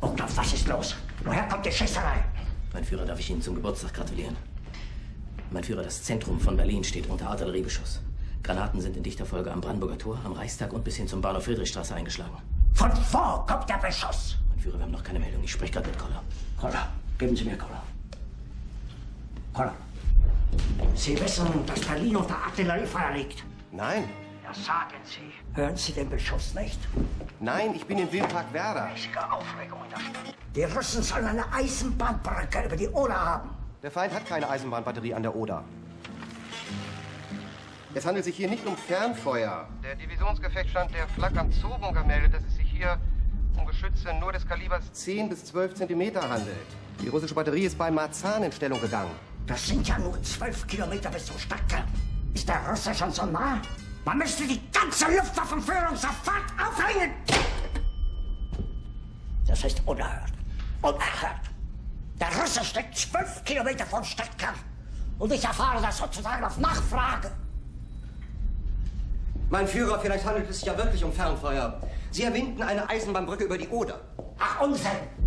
Burgdorf, was ist los? Woher kommt die Schießerei? Mein Führer, darf ich Ihnen zum Geburtstag gratulieren? Mein Führer, das Zentrum von Berlin steht unter Artilleriebeschuss. Granaten sind in dichter Folge am Brandenburger Tor, am Reichstag und bis hin zum Bahnhof Friedrichstraße eingeschlagen. Von wo kommt der Beschuss? Mein Führer, wir haben noch keine Meldung. Ich spreche gerade mit Koller. Koller, geben Sie mir Koller. Koller. Sie wissen, dass Berlin unter Artilleriefeuer liegt. Nein, Ja, sagen Sie. Hören Sie den Beschuss nicht? nein, ich bin im Wildpark Werder. Riesige Aufregung in der Stadt. Die Russen sollen eine Eisenbahnbrücke über die Oder haben. Der Feind hat keine Eisenbahnbatterie an der Oder. Es handelt sich hier nicht um Fernfeuer. Der Divisionsgefechtsstand der Flak am Zoobunker meldet, dass es sich hier um Geschütze nur des Kalibers 10 bis 12 Zentimeter handelt. Die russische Batterie ist bei Marzahn in Stellung gegangen. Das sind ja nur zwölf Kilometer bis zum Stadtkern. Ist der Russe schon so nah? Man müsste die ganze Luftwaffenführung sofort aufhängen. Das ist unerhört. Unerhört. Der Russe steckt zwölf Kilometer vom Stadtkern. Und ich erfahre das sozusagen auf Nachfrage. Mein Führer, vielleicht handelt es sich ja wirklich um Fernfeuer. Sie erwähnten eine Eisenbahnbrücke über die Oder. Ach, Unsinn.